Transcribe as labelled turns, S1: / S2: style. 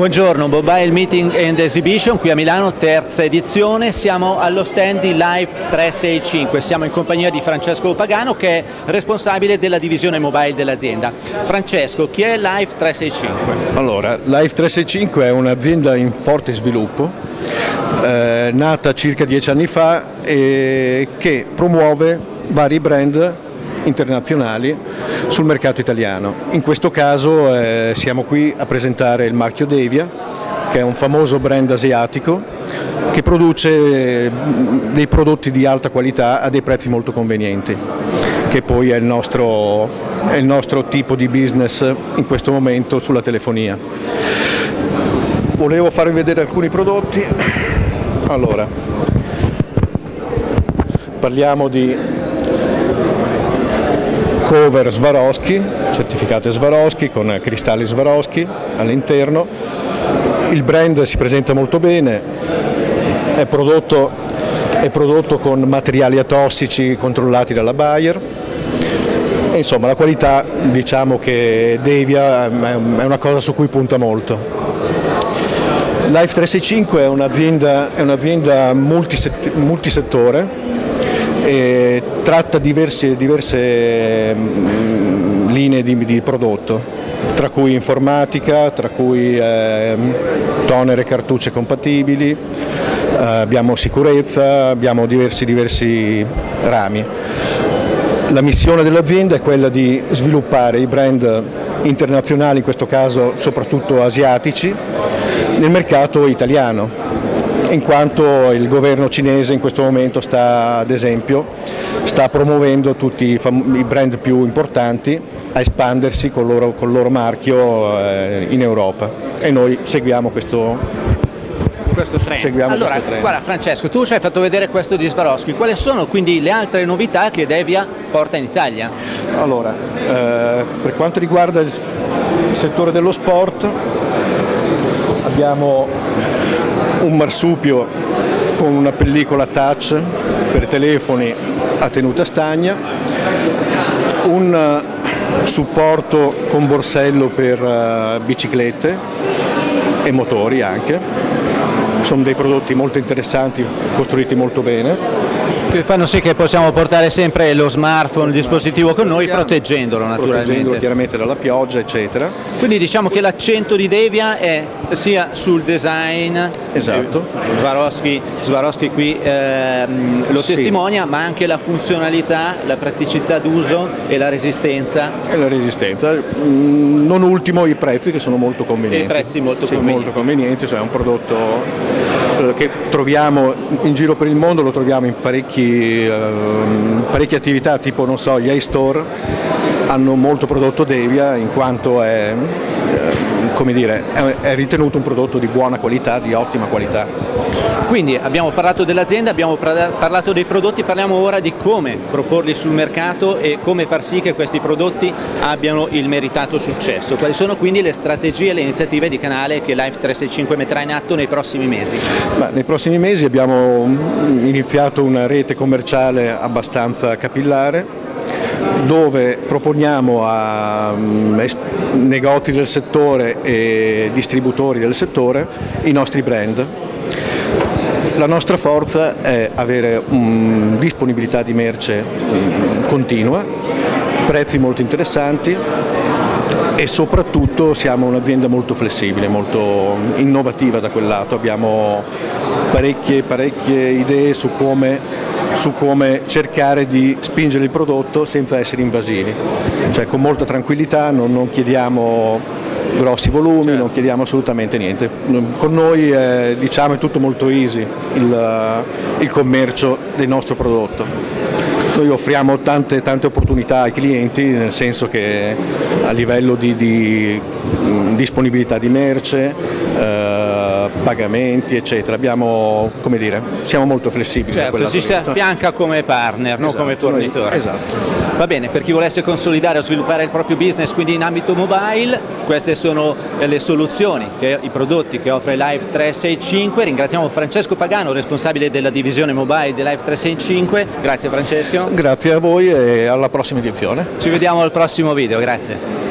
S1: Buongiorno, Mobile Meeting and Exhibition qui a Milano, terza edizione, siamo allo stand di Life 365, siamo in compagnia di Francesco Pagano che è responsabile della divisione mobile dell'azienda. Francesco, chi è Life 365?
S2: Allora, Life 365 è un'azienda in forte sviluppo, eh, nata circa dieci anni fa e che promuove vari brand internazionali sul mercato italiano. In questo caso eh, siamo qui a presentare il marchio Devia, che è un famoso brand asiatico che produce eh, dei prodotti di alta qualità a dei prezzi molto convenienti, che poi è il nostro, è il nostro tipo di business in questo momento sulla telefonia. Volevo farvi vedere alcuni prodotti. Allora, parliamo di cover Swarovski, certificate Swarovski con cristalli Swarovski all'interno. Il brand si presenta molto bene, è prodotto, è prodotto con materiali atossici controllati dalla Bayer. E insomma la qualità diciamo che Devia è una cosa su cui punta molto. Life 365 è un'azienda, multisettore tratta diverse, diverse mm, linee di, di, prodotto, tra cui informatica, tra cui eh, toner e cartucce compatibili, eh, abbiamo sicurezza, abbiamo diversi, diversi rami. La missione dell'azienda è quella di sviluppare i brand internazionali, in questo caso soprattutto asiatici, nel mercato italiano in quanto il governo cinese in questo momento sta, ad esempio, sta promuovendo tutti i brand più importanti a espandersi con il loro, col loro marchio eh, in Europa e noi seguiamo questo,
S1: questo trend. allora, questo trend. guarda Francesco, tu ci hai fatto vedere questo di Swarovski, quali sono quindi le altre novità che Devia porta in Italia?
S2: Allora, eh, per quanto riguarda il settore dello sport, abbiamo un marsupio con una pellicola touch per telefoni a tenuta stagna, un eh, supporto con borsello per uh, biciclette e motori anche, sono dei prodotti molto interessanti, costruiti molto bene
S1: che fanno sì che possiamo portare sempre lo smartphone, il dispositivo con noi proteggendolo naturalmente.
S2: Proteggendolo chiaramente dalla pioggia eccetera.
S1: Quindi diciamo che l'accento di Devia è sia sul design,
S2: esatto.
S1: Swarovski, Swarovski qui ehm, lo sì. testimonia, ma anche la funzionalità, la praticità d'uso e la resistenza.
S2: E la resistenza, mm, non ultimo i prezzi che sono molto convenienti.
S1: I prezzi molto
S2: sì,
S1: convenienti.
S2: Molto convenienti, cioè è un prodotto eh, che troviamo in giro per il mondo, lo troviamo in parecchi parecchi, eh, parecchie attività tipo non so, gli iStore hanno molto prodotto Devia in quanto è, eh, come dire, è ritenuto un prodotto di buona qualità, di ottima qualità.
S1: Quindi abbiamo parlato dell'azienda, abbiamo parlato dei prodotti, parliamo ora di come proporli sul mercato e come far sì che questi prodotti abbiano il meritato successo. Quali sono quindi le strategie e le iniziative di canale che Life 365 metterà in atto nei prossimi mesi?
S2: Ma nei prossimi mesi abbiamo iniziato una rete commerciale abbastanza capillare dove proponiamo a mm, negozi del settore e distributori del settore i nostri brand. La nostra forza è avere um, disponibilità di merce um, continua, prezzi molto interessanti e soprattutto siamo un'azienda molto flessibile, molto innovativa da quel lato, abbiamo parecchie, parecchie idee su come, su come, cercare di spingere il prodotto senza essere invasivi, cioè con molta tranquillità non, non chiediamo grossi volumi, certo. non chiediamo assolutamente niente. Con noi è, diciamo, è tutto molto easy il, il commercio del nostro prodotto. Noi offriamo tante, tante, opportunità ai clienti, nel senso che a livello di, di disponibilità di merce, eh, pagamenti, eccetera, abbiamo, dire, siamo molto flessibili.
S1: Certo, ci si affianca come partner, esatto, non come fornitore.
S2: Esatto.
S1: Va bene, per chi volesse consolidare o sviluppare il proprio business, quindi in ambito mobile, queste sono le soluzioni, che, i prodotti che offre Live 365. Ringraziamo Francesco Pagano, responsabile della divisione mobile di Live 365. Grazie Francesco.
S2: Grazie a voi e alla prossima edizione.
S1: Ci vediamo al prossimo video, grazie.